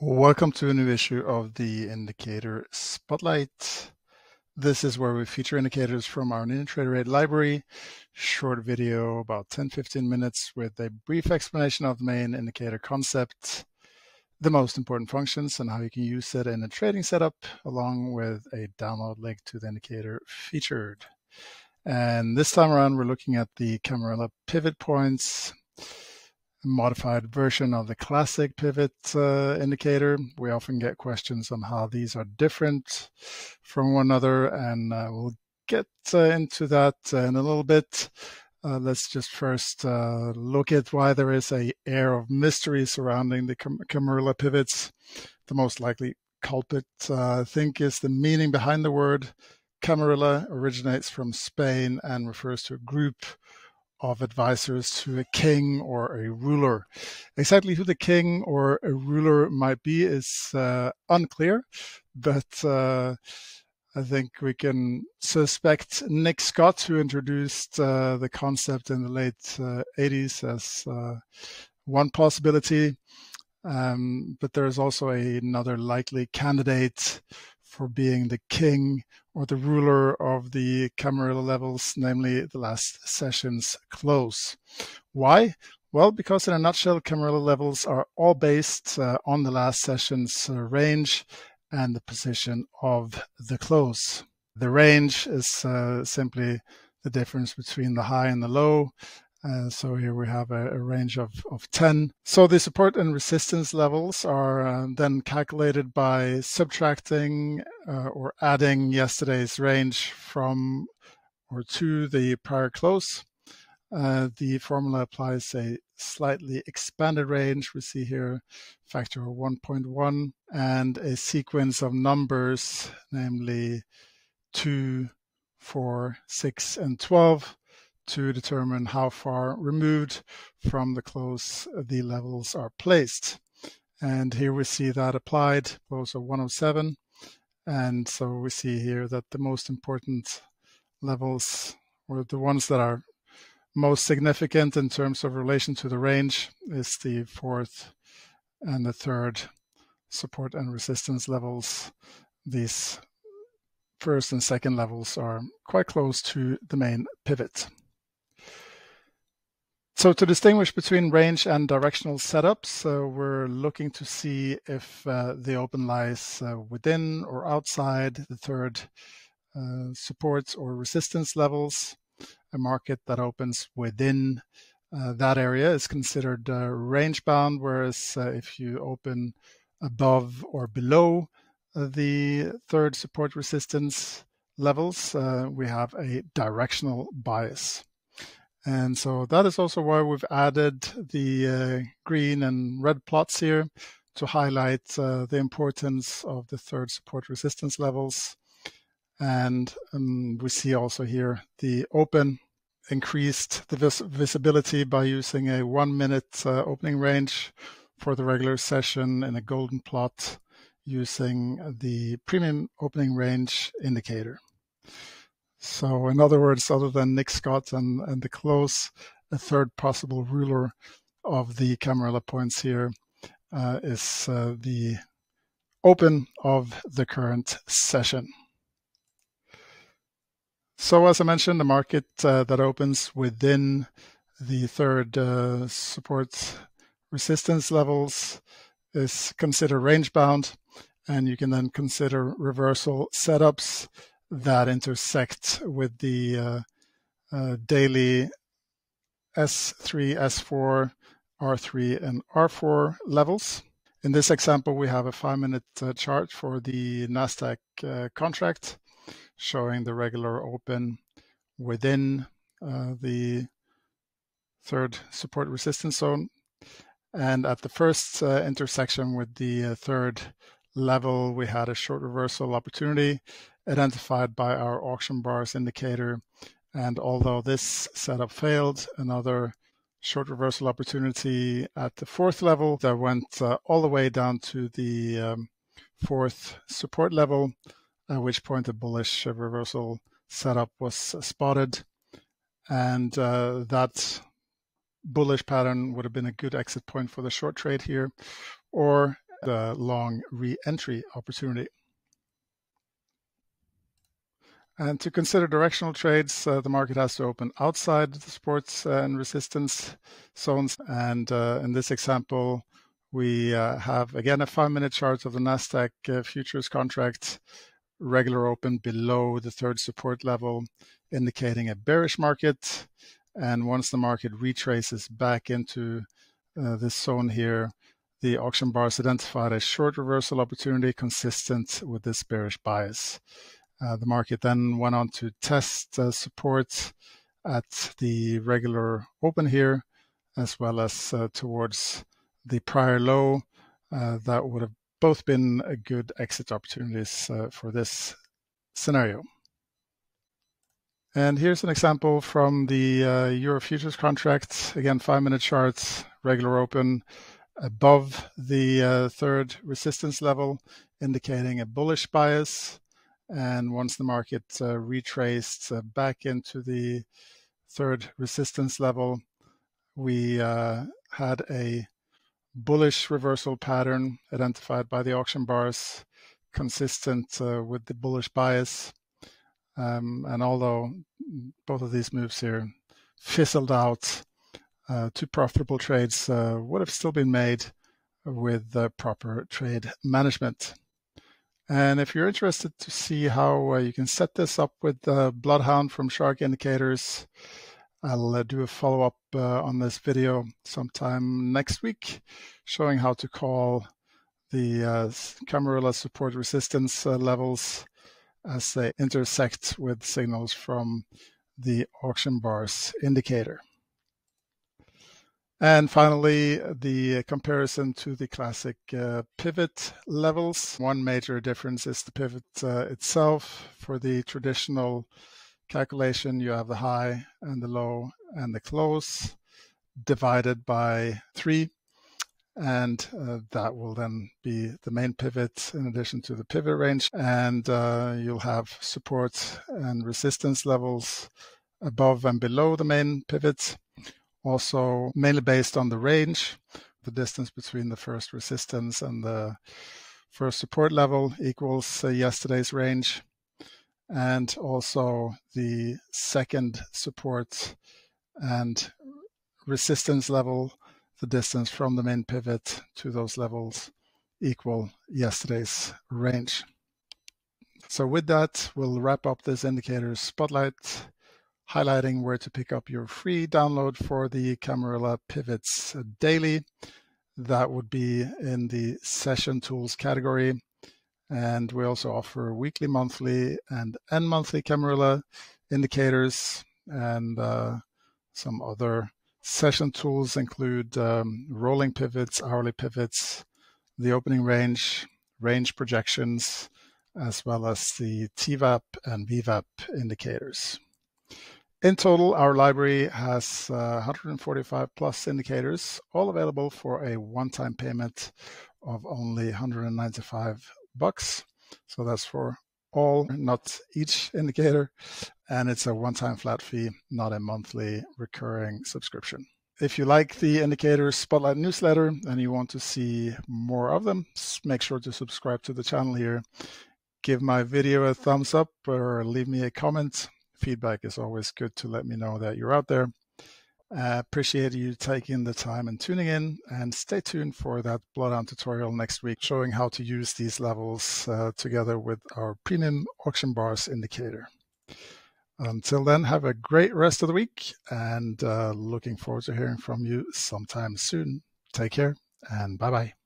Welcome to a new issue of the Indicator Spotlight. This is where we feature indicators from our NinjaTrader 8 library. Short video, about 10-15 minutes with a brief explanation of the main indicator concept, the most important functions and how you can use it in a trading setup, along with a download link to the indicator featured. And this time around, we're looking at the Camarilla pivot points modified version of the classic pivot uh, indicator. We often get questions on how these are different from one another, and uh, we'll get uh, into that in a little bit. Uh, let's just first uh, look at why there is a air of mystery surrounding the Cam- Camarilla pivots. The most likely culprit, uh, I think, is the meaning behind the word. Camarilla originates from Spain and refers to a group of advisors to a king or a ruler. Exactly who the king or a ruler might be is uh, unclear, but uh, I think we can suspect Nick Scott, who introduced uh, the concept in the late 80s, uh, as uh, one possibility. Um, but there is also a, another likely candidate for being the king or the ruler of the Camarilla levels, namely the last session's close. Why? Well, because in a nutshell, Camarilla levels are all based uh, on the last session's uh, range and the position of the close. The range is uh, simply the difference between the high and the low, uh, so here we have a, a, range of, of 10. So the support and resistance levels are uh, then calculated by subtracting uh, or adding yesterday's range from or to the prior close. Uh, the formula applies a slightly expanded range. We see here factor of 1.1 and a sequence of numbers, namely 2, 4, 6, and 12 to determine how far removed from the close the levels are placed. And here we see that applied, close of 107. And so we see here that the most important levels, or the ones that are most significant in terms of relation to the range, is the fourth and the third support and resistance levels. These first and second levels are quite close to the main pivot. So to distinguish between range and directional setups, uh, we're looking to see if uh, the open lies uh, within or outside the third uh, supports or resistance levels. A market that opens within uh, that area is considered uh, range bound, whereas if you open above or below the third support resistance levels, we have a directional bias. And so that is also why we've added the uh, green and red plots here to highlight uh, the importance of the third support resistance levels. And um, we see also here the open increased the vis visibility by using a one minute uh, opening range for the regular session in a golden plot using the premium opening range indicator. So, in other words, other than Nick Scott and, and the close, a third possible ruler of the Camarilla points here uh, is uh, the open of the current session. So, as I mentioned, the market uh, that opens within the third uh, support resistance levels is considered range bound, and you can then consider reversal setups that intersect with the uh, uh, daily S3, S4, R3, and R4 levels. In this example, we have a five minute uh, chart for the NASDAQ uh, contract showing the regular open within uh, the third support resistance zone. And at the first uh, intersection with the third level, we had a short reversal opportunity identified by our auction bars indicator. And although this setup failed, another short reversal opportunity at the fourth level that went uh, all the way down to the um, fourth support level, at which point the bullish reversal setup was spotted. And uh, that bullish pattern would have been a good exit point for the short trade here. Or the long re-entry opportunity. And to consider directional trades, uh, the market has to open outside the supports and resistance zones. And uh, in this example, we uh, have again a five minute chart of the NASDAQ uh, futures contract, regular open below the third support level, indicating a bearish market. And once the market retraces back into uh, this zone here, the auction bars identified a short reversal opportunity consistent with this bearish bias. Uh, the market then went on to test uh, support at the regular open here, as well as uh, towards the prior low. Uh, that would have both been good exit opportunities uh, for this scenario. And here's an example from the uh, Euro futures contract. Again, five minute charts, regular open above the third resistance level, indicating a bullish bias. And once the market uh, retraced uh, back into the third resistance level, we uh, had a bullish reversal pattern identified by the auction bars, consistent uh, with the bullish bias. Um, and although both of these moves here fizzled out, uh, two profitable trades uh, would have still been made with proper trade management. And if you're interested to see how uh, you can set this up with uh, Bloodhound from Shark Indicators, I'll uh, do a follow up uh, on this video sometime next week, showing how to call the Camarilla support resistance levels as they intersect with signals from the auction bars indicator. And finally, the comparison to the classic uh, pivot levels. One major difference is the pivot uh, itself. For the traditional calculation, you have the high and the low and the close divided by three. And uh, that will then be the main pivot in addition to the pivot range. And uh, you'll have support and resistance levels above and below the main pivot also mainly based on the range, the distance between the first resistance and the first support level equals uh, yesterday's range, and also the second support and resistance level, the distance from the main pivot to those levels equal yesterday's range. So with that, we'll wrap up this indicator spotlight highlighting where to pick up your free download for the Camarilla Pivots Daily. That would be in the Session Tools category. And we also offer weekly, monthly, and end monthly Camarilla indicators. And uh, some other session tools include um, rolling pivots, hourly pivots, the opening range, range projections, as well as the TVAP and VWAP indicators. In total, our library has uh, 145 plus indicators, all available for a one-time payment of only 195 bucks. So that's for all, not each indicator. And it's a one-time flat fee, not a monthly recurring subscription. If you like the Indicator Spotlight newsletter and you want to see more of them, make sure to subscribe to the channel here. Give my video a thumbs up or leave me a comment feedback is always good to let me know that you're out there. Uh, appreciate you taking the time and tuning in and stay tuned for that Bloodhound tutorial next week showing how to use these levels uh, together with our premium auction bars indicator. Until then, have a great rest of the week and uh, looking forward to hearing from you sometime soon. Take care and bye bye.